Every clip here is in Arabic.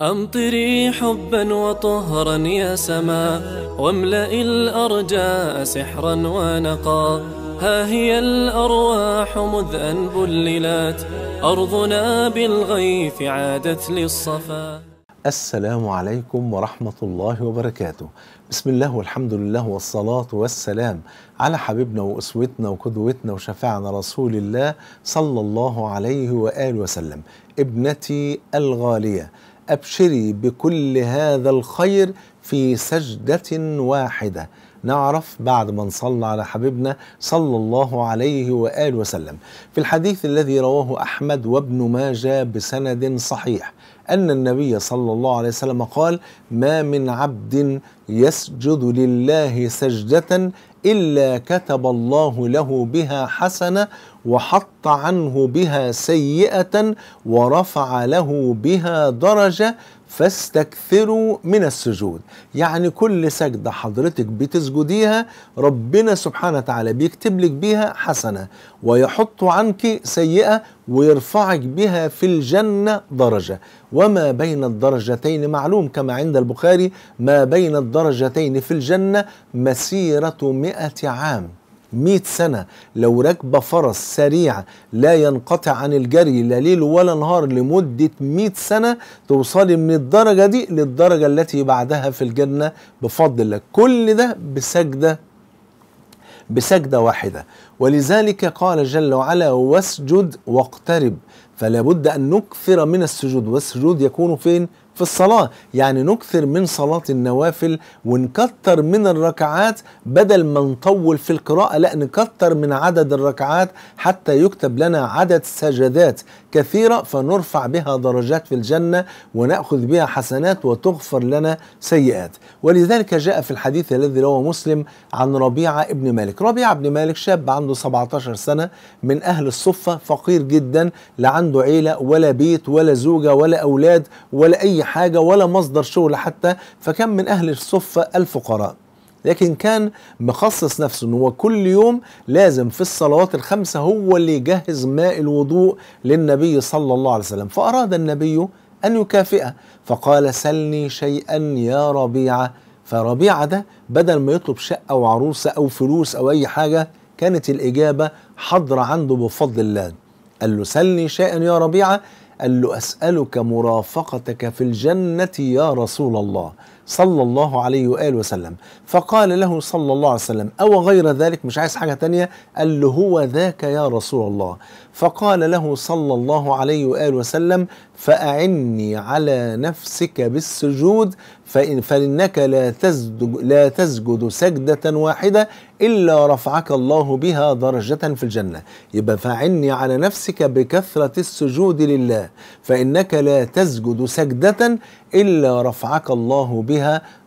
أمطري حبا وطهرا يا سما واملئ الأرجاء سحرا ونقا. ها هي الأرواح مذ أن بللت أرضنا بالغيث عادت للصفا. السلام عليكم ورحمة الله وبركاته. بسم الله والحمد لله والصلاة والسلام على حبيبنا وأسوتنا وقدوتنا وشفاعنا رسول الله صلى الله عليه وآله وسلم ابنتي الغالية. أبشري بكل هذا الخير في سجدة واحدة. نعرف بعد ما نصلى على حبيبنا صلى الله عليه وآله وسلم. في الحديث الذي رواه أحمد وابن ماجه بسند صحيح. أن النبي صلى الله عليه وسلم قال ما من عبد يسجد لله سجدة إلا كتب الله له بها حسنة وحط عنه بها سيئة ورفع له بها درجة فاستكثروا من السجود. يعني كل سجدة حضرتك بتسجديها ربنا سبحانه وتعالى بيكتب لك بيها حسنة ويحط عنك سيئة ويرفعك بها في الجنة درجة. وما بين الدرجتين معلوم كما عند البخاري ما بين الدرجتين في الجنة مسيرة مئة عام مئة سنة. لو ركب فرس سريع لا ينقطع عن الجري لا ليل ولا نهار لمدة مئة سنة توصلي من الدرجة دي للدرجة التي بعدها في الجنة. بفضل الله كل ده بسجدة بسجدة واحدة. ولذلك قال جل وعلا واسجد واقترب. فلا بد أن نكثر من السجود. والسجود يكون فين؟ في الصلاة. يعني نكثر من صلاة النوافل ونكتر من الركعات بدل ما نطول في القراءة. لا نكتر من عدد الركعات حتى يكتب لنا عدد سجدات كثيرة فنرفع بها درجات في الجنة ونأخذ بها حسنات وتغفر لنا سيئات. ولذلك جاء في الحديث الذي رواه مسلم عن ربيعة ابن مالك. ربيعة ابن مالك شاب عنده 17 سنة من أهل الصفة فقير جدا لا عنده عيلة ولا بيت ولا زوجة ولا أولاد ولا أي حاجة ولا مصدر شغل حتى فكان من أهل الصفة الفقراء. لكن كان مخصص نفسه إن هو كل يوم لازم في الصلوات الخمسة هو اللي يجهز ماء الوضوء للنبي صلى الله عليه وسلم. فأراد النبي أن يكافئه فقال سلني شيئا يا ربيعة. فربيعة ده بدل ما يطلب شقة وعروسه أو فلوس أو أي حاجة كانت الإجابة حاضره عنده بفضل الله. قال له سلني شيئا يا ربيعة. قال له أسألك مرافقتك في الجنة يا رسول الله. صلى الله عليه وآله وسلم. فقال له صلى الله عليه وسلم أو غير ذلك؟ مش عايز حاجة تانية؟ قال له هو ذاك يا رسول الله. فقال له صلى الله عليه وآله وسلم فأعني على نفسك بالسجود فإن فإنك لا تسجد, لا تسجد سجدة واحدة إلا رفعك الله بها درجة في الجنة. يبقى فعني على نفسك بكثرة السجود لله فإنك لا تسجد سجدة إلا رفعك الله بها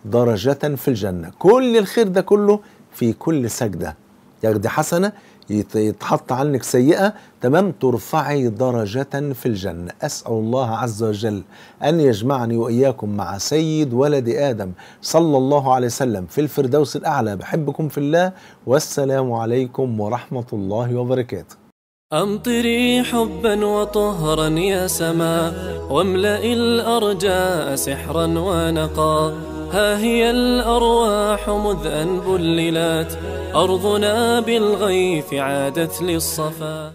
درجة في الجنة. كل الخير ده كله في كل سجدة. ياخدي حسنة يتحط عنك سيئة تمام؟ ترفعي درجة في الجنة. أسأل الله عز وجل أن يجمعني وإياكم مع سيد ولد آدم صلى الله عليه وسلم في الفردوس الأعلى. بحبكم في الله والسلام عليكم ورحمة الله وبركاته. أمطري حبا وطهرا يا سما واملئ الأرجاء سحرا ونقا. ها هي الأرواح مذ أن بللت أرضنا بالغيث عادت للصفا.